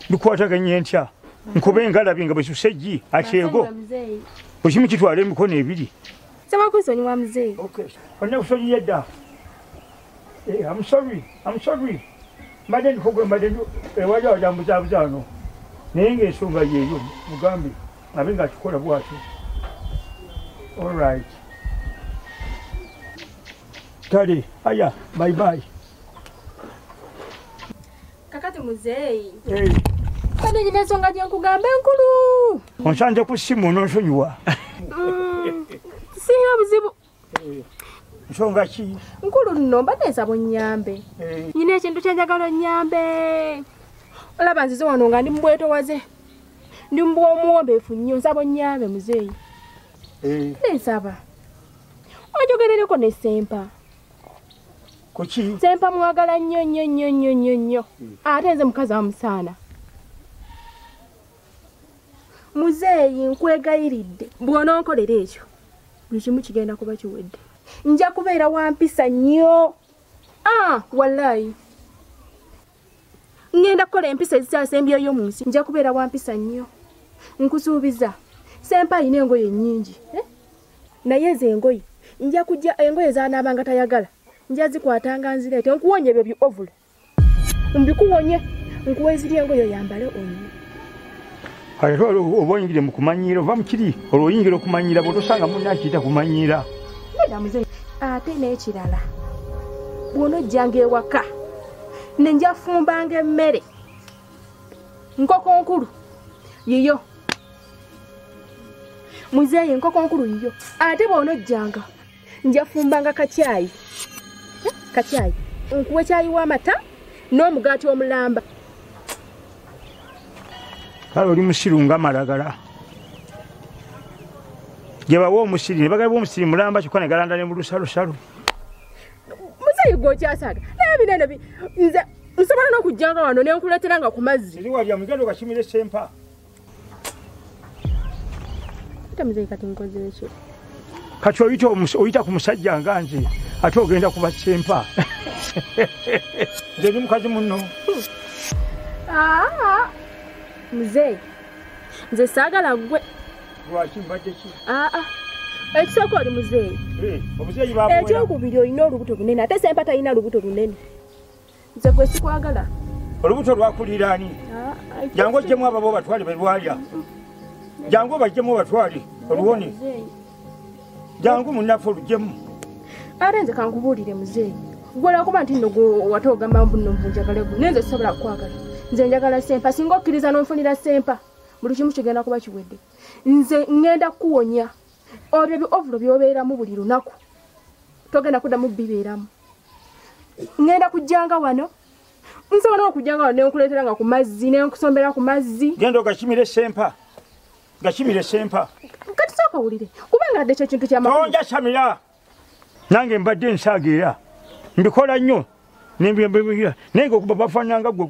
bikwataganye ntya nkuba engalabi nga bwesusejji akyego. Mzee. ekimu kitwala emikono ebiri. Sema kusonyiwa mzee. onakusonyiye dda Eh, I'm sorry, I'm sorry. mbadde ndikugwe mbadde ewali awajambuzabuza wano naye ngaensonga yeeyo mugambe. Abe nga akikola bwatyo allright kale aya bye bye Kakati mzee. Eh, Bado nyine ensonga gye nkugamba enkulu. onsanze ku ssimu nonsonyiwa Mm, Singa buzibu. nsonga ki Nkulu nno mbadde nsaba onnyambe. Nyina ekintu kye njagala onnyambe. Olaba nzize wano nga ndi mu bwetowaze. Ndi mu bw'omuwombeefu nnyo nsaba onnyambe muzeeyi. Eh, Nensaba. Onjogerereko ne Sempa. kuki Sempa mwagala nnyo nnyo nnyo nnyo nnyo nnyo. Ate nze mukazi wamusaana. Muzeeyi nkwegayiridde bw'ononkolera ekyo buli kimu kigenda kuba kiwedde. Nja kubeera wa mpisa nnyo. Ah, wallayi. Ngenda kukola empisa ezikyasembyeyo mu nsi. Nja kubeera wa mpisa nnyo. Nkusuubiza. Sempa alina engoye nnyingi. Eh? Naye ze engoye. Nja kujja engoye z'anaabanga tayagala. Nja zikwatanga nzireete. Nkuwonye ebyo bi ovulo. Mbikuwonye. Nkuwe ziri engoye oyambale onnyo. ate oba oyingire mu kumanyiira ova mukiri olwo oyingira okumanyiira bwotosanga munna akiyita kumanyiira. Ate n'ekirala. Bw'onojjanga ewaka. Ne nja fumbanga emmere. Nkoko nkulu. Yiyo. Muzeeyi nkoko nkulu yiyo. Ate bw'onojjanga. Nja fumbanga kakyayi. Eh, Kakyayi. Nkuwe kyayi w'amata n'omugaati omulamba. kale oli musiru nga malagala gye bawa omusiri ne bagaba omusiri mulamba kyokka ne galanda ne mu lusalosalo Muzeeyi gw'okyasaaga. Naye binene bi nze nsobola n'okujjanga wano ne nkuleetera nga ku mazzi. eri walya mugendo gakimira esempa Ate muzeeyi kati nkoze ekyo. kati oyita oyita ku musajja nga nze ate ogenda kuba sempa nze ndi mukazi muno muzeeyi nze saagala gwe lwaki mbadde ki? Aa ekisooka oli muzeeyi Eh, babuwera ekyokubiri olina olubuto lunene ate sempa talina lubuto lunene. Nze gwe sikwagala. Olubuto lwakuliraani jangu ogjemu ababo obatwale belwalya jangu obajjemu obatwale oluwone jangu munaffe olugjemu ate nze kankubuulire muzeeyi. Gwolakuba nti nno wate ogamba mbu nno mbunjagale gwe. Naye nze sisobola kukwagala. Nze njagala sempa. Singa okkiriza n'onfunira sempa buli kimu kigenda kuba kiwedde. Nze ŋŋenda kukuwonya olwo ebyo ovulo by'obeeramu buli lunaku. Togenda kuddamu bibeeramu. Ŋŋenda kujjanga wano. Nsobola okujjanga wano nenkuleetera nga ku mazzi nenkusombera ku mazzi. Genda ogakimira esempa gakimira esempa kati sooka wulire. Kubanga adde kyekintu kyamakulu tonja samira. Nange mbadde nsaaga era mbikola nnyo. Naye nga okuba bafaananga gwe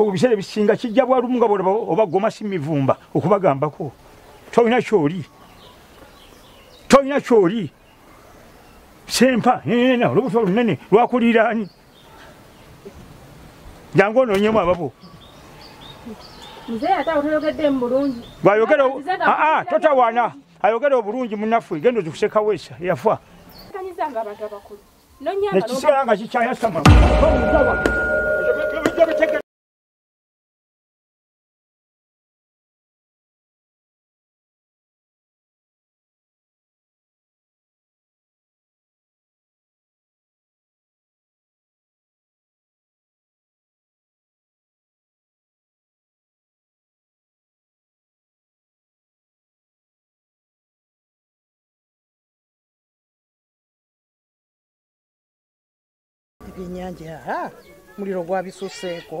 ebiseera ebisinga kijja bwalumu nga bwolaba oba goma si mivumba okubagambako. Tolina kyoli. Tolina kyoli. Sempa olubuto olunene lwakuliraani jangu onoonyemu ababo muzeeyi ate awo toyogeddemu bulungi bwayogera Nze nga aa mpulira totawaana ayogera obulungi munaffe genda ozikuseka weesa yafa. Nekisigala nga kikyayasama ebyennyanja aha muliro gwabisuseeko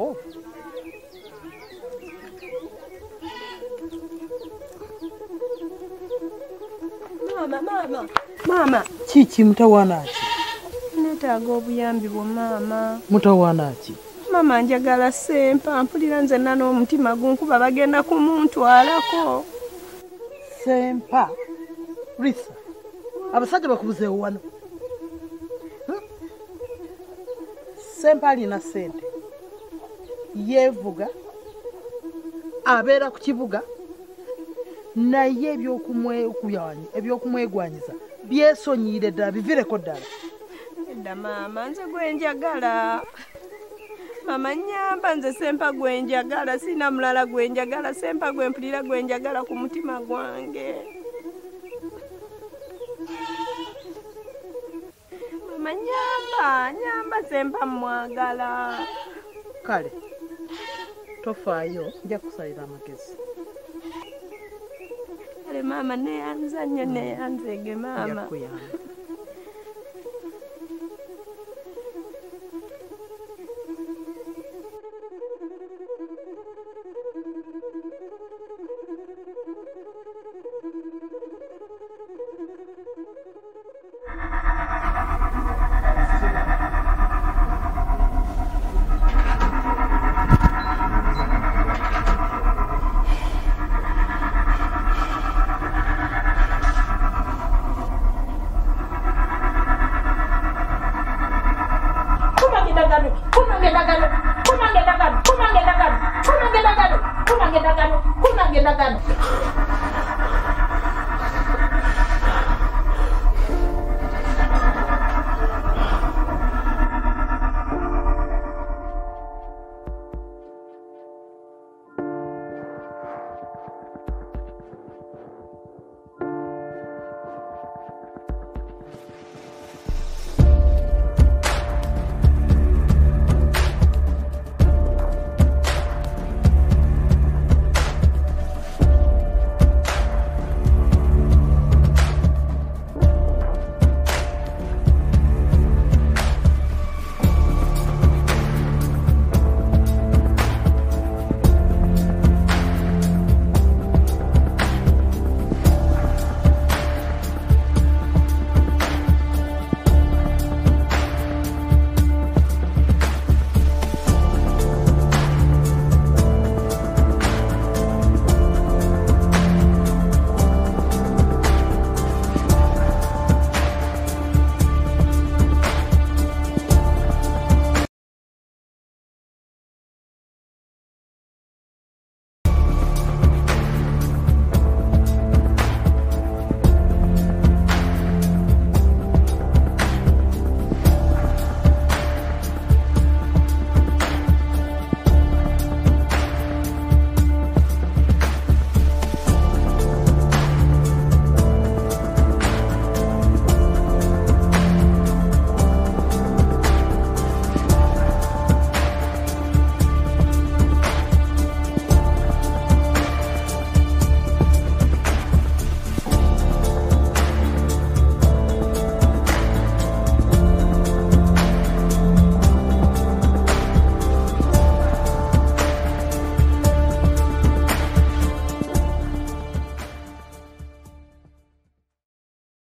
maama kiki mutawaanaki neetaaga obuyambi bwo maama mutawaanaki maama njagala sempa mpulira nzenna n'omutima gunkuba bagenda kumuntwalako sempa risa abasajja bakubuzeewo wano sempa alina sente yeevuga abeera ku kibuga naye ebyokumwegwanyi- ebyokumwegwanyiza byesonyiire ddala bivireko ddala. Edda maama nze gwenjagala maama nyamba nze sempa gwenjagala sina mulala gwenjagala sempa gwempulira gwenjagala ku mutima gwange maama nyamba nyamba sempa mwagala. Kale tofaayo nja kusalira amagezi. Kale maama neyanza nnyo neyanzege maama